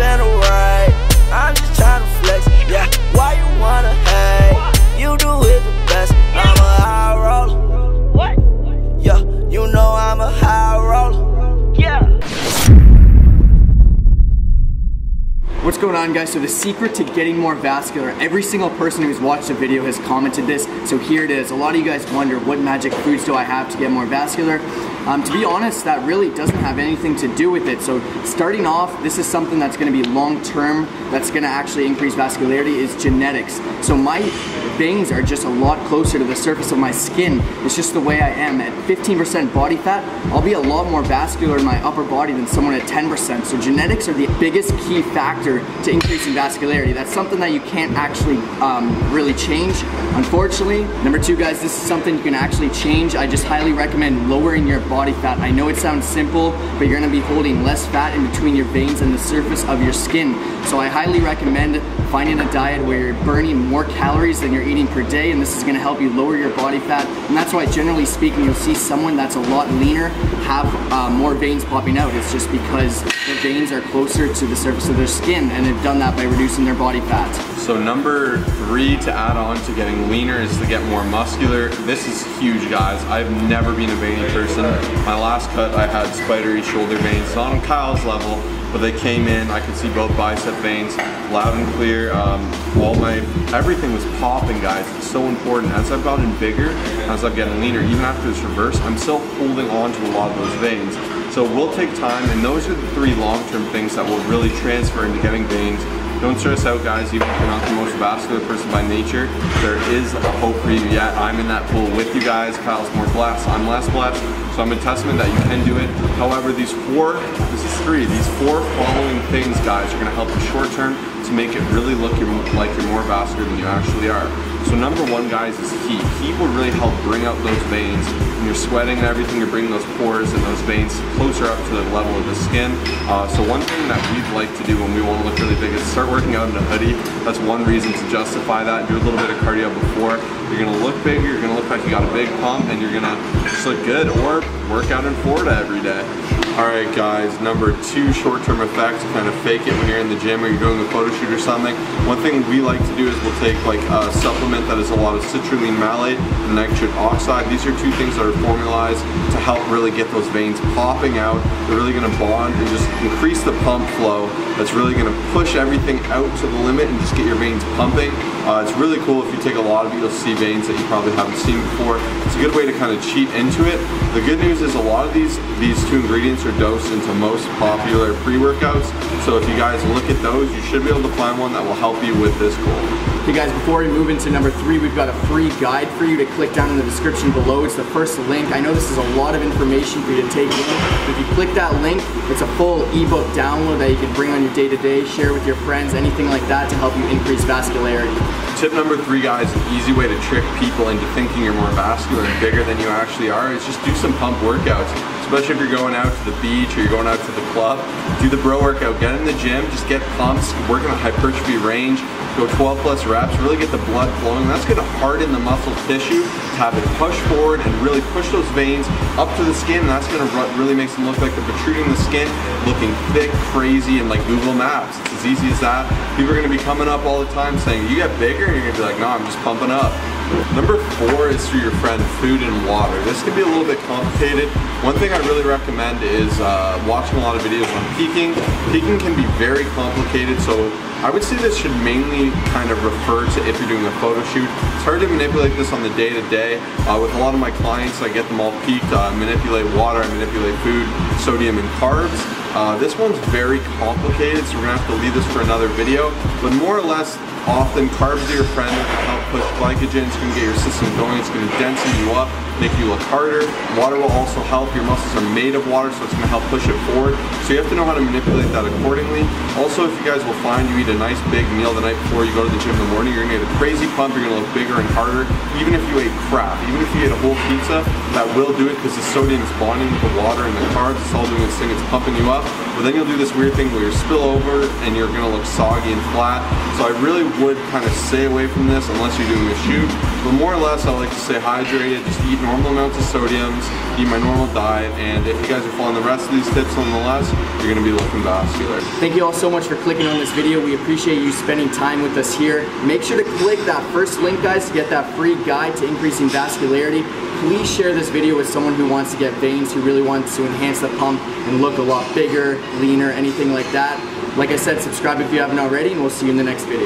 in What's going on guys? So the secret to getting more vascular, every single person who's watched the video has commented this, so here it is. A lot of you guys wonder what magic foods do I have to get more vascular? Um, to be honest, that really doesn't have anything to do with it. So starting off, this is something that's gonna be long-term, that's gonna actually increase vascularity, is genetics. So my veins are just a lot closer to the surface of my skin. It's just the way I am. At 15% body fat, I'll be a lot more vascular in my upper body than someone at 10%. So genetics are the biggest key factor to increasing vascularity. That's something that you can't actually um, really change, unfortunately. Number two, guys, this is something you can actually change. I just highly recommend lowering your body fat. I know it sounds simple, but you're gonna be holding less fat in between your veins and the surface of your skin. So I highly recommend finding a diet where you're burning more calories than you're eating per day, and this is gonna help you lower your body fat. And that's why, generally speaking, you'll see someone that's a lot leaner have uh, more veins popping out. It's just because their veins are closer to the surface of their skin, and they've done that by reducing their body fat. So number three to add on to getting leaner is to get more muscular. This is huge, guys. I've never been a veiny person. My last cut, I had spidery shoulder veins, not on Kyle's level, but they came in. I could see both bicep veins loud and clear. Um, all my, everything was popping, guys. It's so important. As I've gotten bigger, as I've gotten leaner, even after this reverse, I'm still holding on to a lot of those veins. So we'll take time, and those are the three long-term things that will really transfer into getting veins don't stress out guys, even if you're not the most vascular person by nature, there is a hope for you yet. I'm in that pool with you guys. Kyle's more blessed, I'm less blessed. So I'm a testament that you can do it. However, these four, this is three, these four following things, guys, are gonna help you short term to make it really look like you're more vascular than you actually are. So number one, guys, is heat. Heat will really help bring out those veins. When you're sweating and everything, you're bringing those pores and those veins closer up to the level of the skin. Uh, so one thing that we'd like to do when we want to look really big is start working out in a hoodie. That's one reason to justify that. Do a little bit of cardio before. You're gonna look bigger, you're gonna look like you got a big pump, and you're gonna just look good. Or work out in Florida every day. All right, guys, number two short-term effect to kind of fake it when you're in the gym or you're doing a photo shoot or something. One thing we like to do is we'll take like a supplement that is a lot of citrulline malate and nitrogen oxide. These are two things that are formalized to help really get those veins popping out. They're really gonna bond and just increase the pump flow. That's really gonna push everything out to the limit and just get your veins pumping. Uh, it's really cool if you take a lot of it, you'll see veins that you probably haven't seen before. It's a good way to kind of cheat into it. The good news is a lot of these, these two ingredients are dosed into most popular pre-workouts. So if you guys look at those, you should be able to find one that will help you with this goal. Okay guys, before we move into number three, we've got a free guide for you to click down in the description below. It's the first link. I know this is a lot of information for you to take in. If you click that link, it's a full ebook download that you can bring on your day-to-day, -day, share with your friends, anything like that to help you increase vascularity. Tip number three, guys, an easy way to trick people into thinking you're more vascular and bigger than you actually are is just do some pump workouts especially if you're going out to the beach or you're going out to the club. Do the bro workout, get in the gym, just get pumps, work on a hypertrophy range, go 12 plus reps, really get the blood flowing. That's gonna harden the muscle tissue have it push forward and really push those veins up to the skin. That's gonna really makes them look like they're protruding the skin, looking thick, crazy, and like Google Maps. It's as easy as that. People are gonna be coming up all the time saying, you get bigger? And you're gonna be like, no, I'm just pumping up. Number four is through your friend food and water. This can be a little bit complicated. One thing I really recommend is uh, watching a lot of videos on peaking. Peaking can be very complicated, so I would say this should mainly kind of refer to if you're doing a photo shoot. It's hard to manipulate this on the day-to-day. Uh, with a lot of my clients, I get them all peaked, uh, manipulate water, I manipulate food, sodium, and carbs. Uh, this one's very complicated, so we're gonna have to leave this for another video. But more or less, often carbs are your friend to push glycogen. It's gonna get your system going. It's gonna densen you up make you look harder. Water will also help. Your muscles are made of water, so it's gonna help push it forward. So you have to know how to manipulate that accordingly. Also, if you guys will find you eat a nice big meal the night before you go to the gym in the morning, you're gonna get a crazy pump, you're gonna look bigger and harder. Even if you ate crap, even if you ate a whole pizza, that will do it because the sodium is bonding with the water and the carbs. It's all doing this thing, it's pumping you up. But then you'll do this weird thing where you spill over and you're gonna look soggy and flat. So I really would kind of stay away from this unless you're doing a shoot. But more or less, I like to stay hydrated, just eat normal amounts of sodiums, eat my normal diet, and if you guys are following the rest of these tips nonetheless, you're gonna be looking vascular. Thank you all so much for clicking on this video. We appreciate you spending time with us here. Make sure to click that first link, guys, to get that free guide to increasing vascularity. Please share this video with someone who wants to get veins, who really wants to enhance the pump and look a lot bigger, leaner, anything like that. Like I said, subscribe if you haven't already, and we'll see you in the next video.